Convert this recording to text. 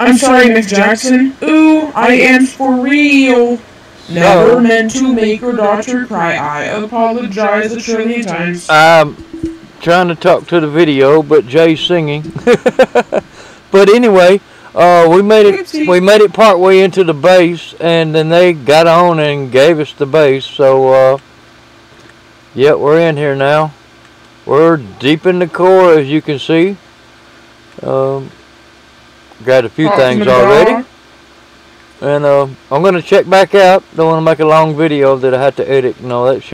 I'm sorry, Miss Jackson. Ooh, I am for real. Never meant to make her daughter cry. I apologize a trillion times. I'm trying to talk to the video, but Jay's singing. but anyway, uh, we made it. Oopsie. We made it part way into the base, and then they got on and gave us the base. So, uh, yeah, we're in here now. We're deep in the core, as you can see. Um, got a few things already. And uh, I'm going to check back out. Don't want to make a long video that I have to edit and all that shit.